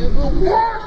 Ah!